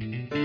Bye.